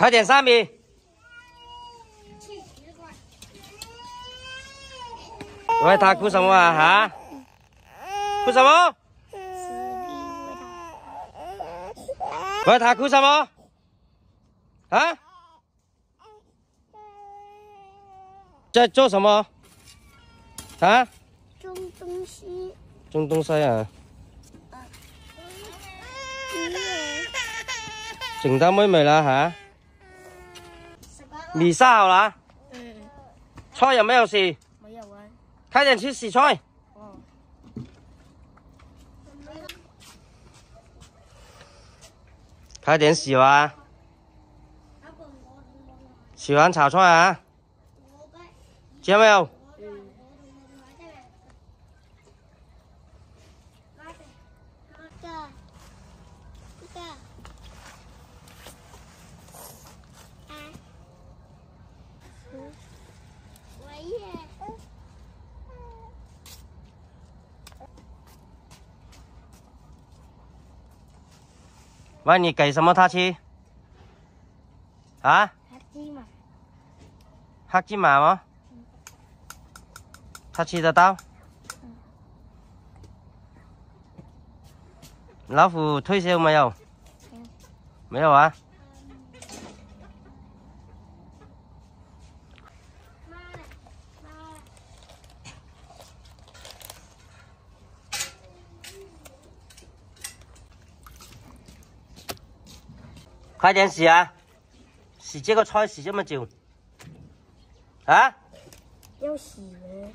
快点，三米。喂，他哭什么啊？哈？哭什么？喂，他哭什么？啊？在做什么？啊？种东西。种东西啊？整到妹妹了哈？米杀好了？嗯。菜有没有洗？没有啊。快点去洗菜。哦。快点洗完。洗完炒菜啊？见没有？喂，你给什么他吃？啊？黑芝麻。黑芝麻吗？他吃得到？老虎退休没有？没有啊。快点洗啊！洗这个菜洗这么久，啊？要洗了。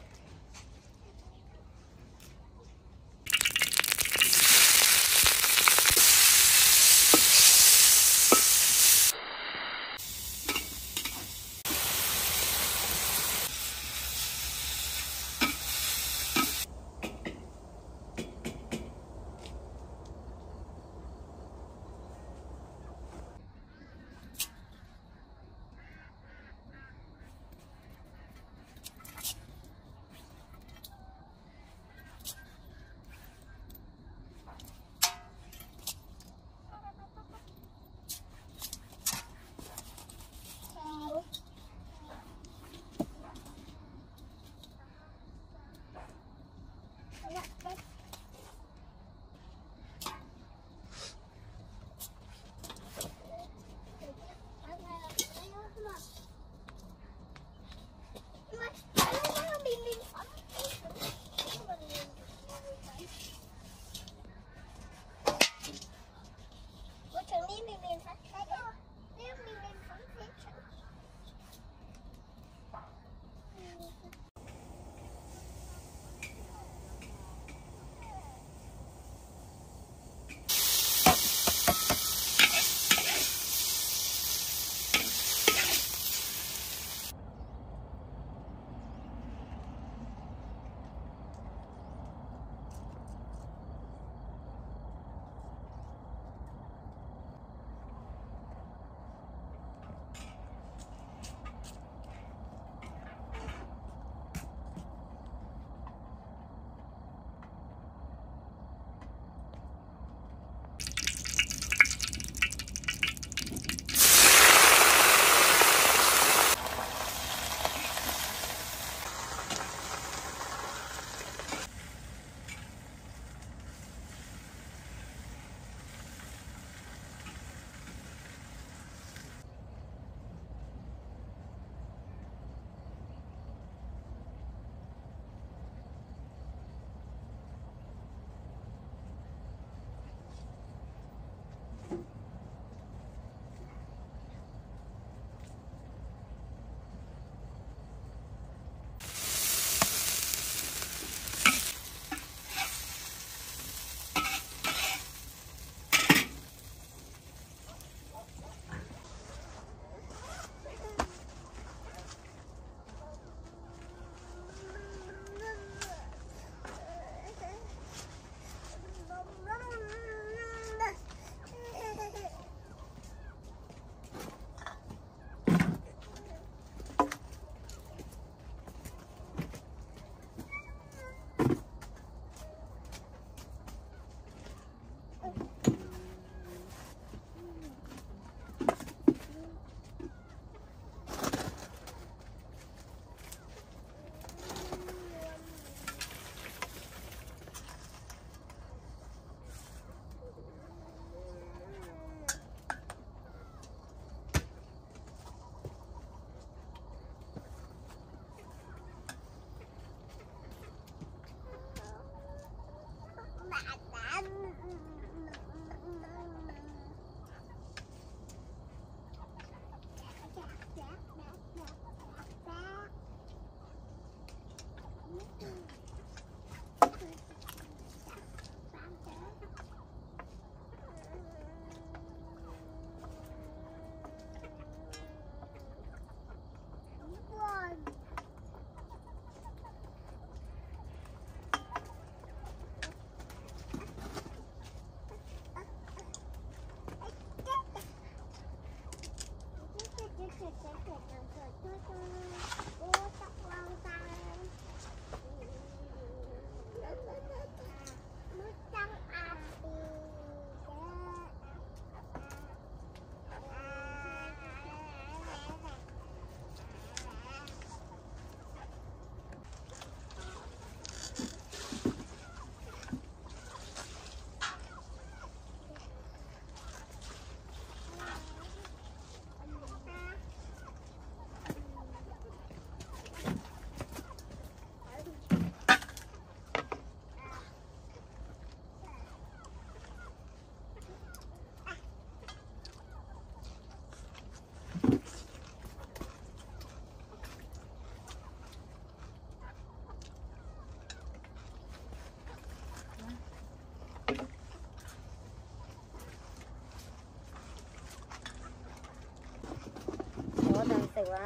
วะ